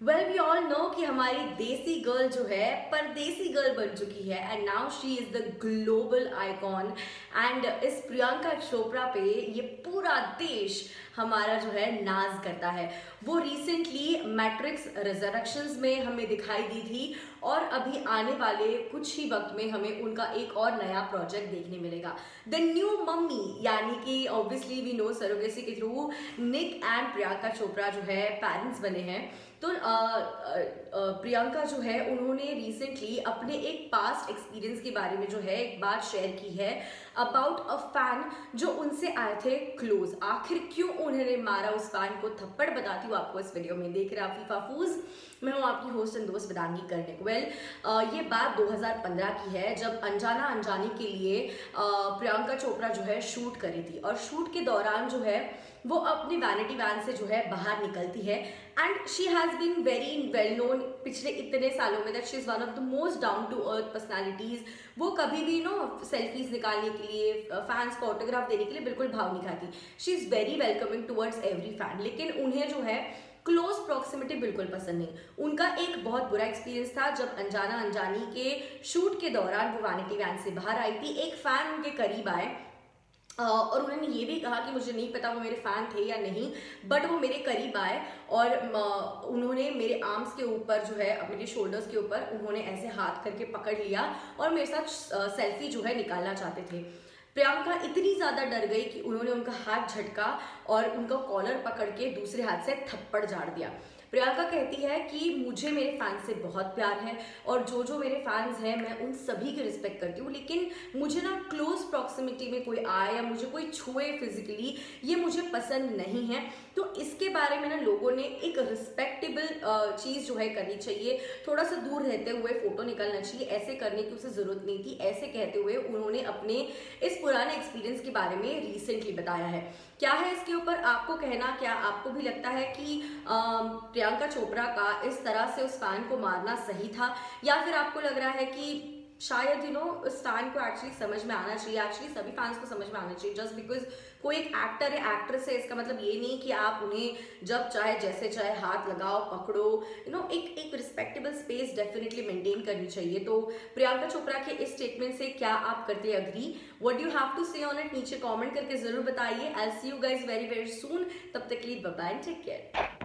Well we all know कि हमारी देसी गर्ल जो है, परदेसी गर्ल बन चुकी है and now she is the global icon and is Priyanka Chopra पे ये पूरा देश हमारा जो है नाज करता है। वो रिसेंटली मैट्रिक्स रिजरक्शंस में हमें दिखाई दी थी, और अभी आने वाले कुछ ही वक्त में हमें उनका एक और नया प्रोजेक्ट देखने मिलेगा। द न्यू मम्मी यानी कि ऑब्वियसली वी नो सरोगेसी के through Nick and Priyanka Chopra जो है पेरेंट्स बने हैं। तो आ, आ, प्रियंका जो है उन्होंने रिसेंटली अपने एक पास्ट एक्सपीरियंस के बारे में जो है एक बात शेयर की है अबाउट अ फ़ैन जो उनसे आए थे क्लोज आखिर क्यों उन्होंने मारा उस फ़ैन को? थप्पड़ बताती हूँ आपको इस वीडियो में. देख रहे हैं आफीफा फूज. मैं हूँ आपकी होस्ट एंड दोस्त वेदांगी करने वेल ये बात 2015 की है जब अनजाना अनजानी के लिए प्रियंका चोपड़ा जो है शूट करी थी. और शूट के दौरान जो है वो अपने वैनिटी वैन से जो है बाहर निकलती है। And she has been very well known पिछले इतने सालों में that she is one of the most down to earth personalities वो कभी भी नो सेल्फीज निकालने के लिए फैंस को ऑटोग्राफ देने के लिए बिल्कुल भाव नहीं खाती। She is very welcoming towards every fan लेकिन उन्हें जो है क्लोज प्रॉक्सिमिटी बिल्कुल पसंद नहीं। उनका एक बहुत बुरा एक्सपीरियंस था जब अनजाना अनजानी के शूट के दौरान वो वैनिटी वैन से बाहर आई थी। एक फ़ैन उनके करीब आए और उन्होंने ये भी कहा कि मुझे नहीं पता वो मेरे फ़ैन थे या नहीं बट वो मेरे करीब आए और उन्होंने मेरे आर्म्स के ऊपर जो है मेरे शोल्डर्स के ऊपर उन्होंने ऐसे हाथ करके पकड़ लिया और मेरे साथ सेल्फी जो है निकालना चाहते थे। प्रियंका इतनी ज़्यादा डर गई कि उन्होंने उनका हाथ झटका और उनका कॉलर पकड़ के दूसरे हाथ से थप्पड़ झाड़ दिया। प्रियंका कहती है कि मुझे मेरे फैंस से बहुत प्यार है और जो जो मेरे फैंस हैं, मैं उन सभी की रिस्पेक्ट करती हूँ। लेकिन मुझे ना क्लोज प्रॉक्सिमिटी में कोई आए या मुझे कोई छुए फिजिकली ये मुझे पसंद नहीं है। तो इसके बारे में ना लोगों ने एक रिस्पेक्टेबल चीज़ जो है करनी चाहिए। थोड़ा सा दूर रहते हुए फ़ोटो निकलना चाहिए। ऐसे करने की उसे ज़रूरत नहीं थी। ऐसे कहते हुए उन्होंने अपने इस पुराने एक्सपीरियंस के बारे में रिसेंटली बताया है। क्या है इसके ऊपर? आपको कहना क्या? आपको भी लगता है कि प्रियंका चोपड़ा का इस तरह से उस फ़ैन को मारना सही था? या फिर आपको लग रहा है कि शायद यू नो उस फ़ैन को एक्चुअली समझ में आना चाहिए। एक्चुअली सभी फैंस को समझ में आना चाहिए। जस्ट बिकॉज़ कोई एक एक्टर है एक्ट्रेस है, इसका मतलब ये नहीं कि आप उन्हें जब चाहे, जैसे चाहे, हाथ लगाओ, पकड़ो यू नो एक एक रिस्पेक्टेबल स्पेस डेफिनेटली मेंटेन करनी चाहिए। तो प्रियंका चोपड़ा के इस स्टेटमेंट से क्या आप करते agree what you have to say on it नीचे कॉमेंट करके ज़रूर बताइए। I see you guys very very soon तब तक लिए बाय टेक केयर